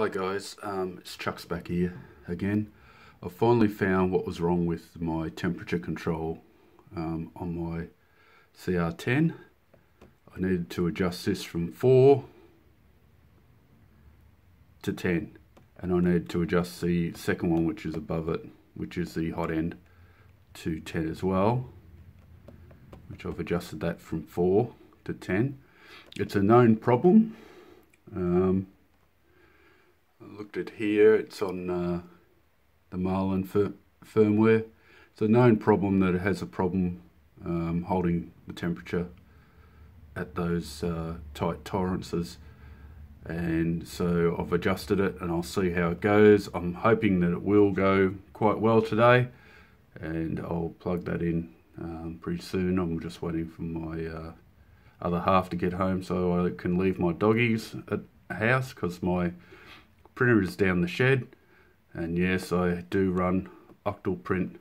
Hi guys, um, it's Chuck's back here again. I finally found what was wrong with my temperature control um, on my CR10. I needed to adjust this from 4 to 10 and I needed to adjust the second one which is above it, which is the hot end, to 10 as well, which I've adjusted that from 4 to 10. It's a known problem. Um, I here, it's on uh, the Marlin fir firmware. It's a known problem that it has a problem um, holding the temperature at those uh, tight tolerances and so I've adjusted it and I'll see how it goes. I'm hoping that it will go quite well today and I'll plug that in um, pretty soon. I'm just waiting for my uh, other half to get home so I can leave my doggies at house because my printer is down the shed. And yes I do run OctoPrint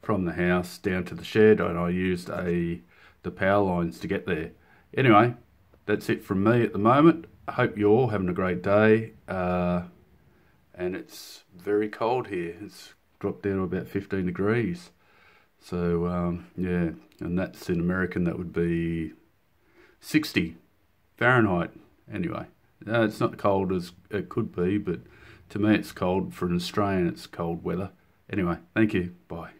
from the house down to the shed and I used a the power lines to get there. Anyway that's it from me at the moment. I hope you're all having a great day. Uh, and it's very cold here. It's dropped down to about 15 degrees. So um, yeah and that's in American that would be 60 Fahrenheit anyway uh, it's not cold as it could be, but to me it's cold. For an Australian, it's cold weather. Anyway, thank you. Bye.